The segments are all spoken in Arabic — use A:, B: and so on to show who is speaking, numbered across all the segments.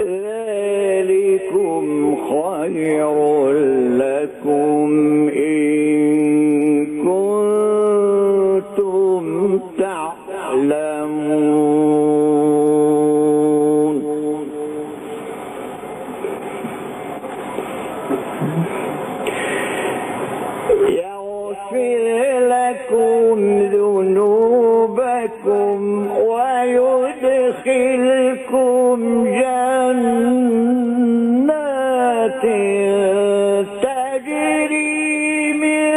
A: ذلكم خير لكم إن كنتم تعلمون. يغفر لكم ذنوبكم ويدخلكم تجري من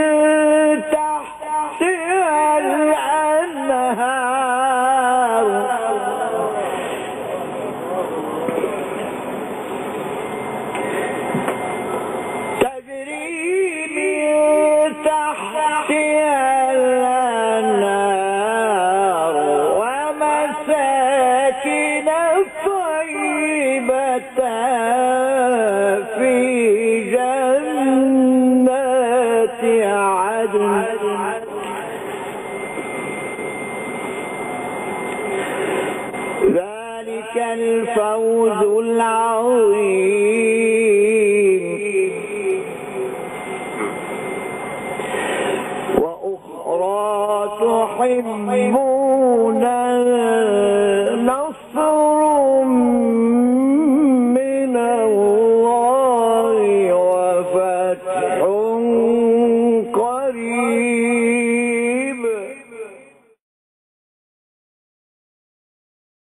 A: الأنهار. ومساكن طيبة الفوز العظيم. وأخرى تحبونها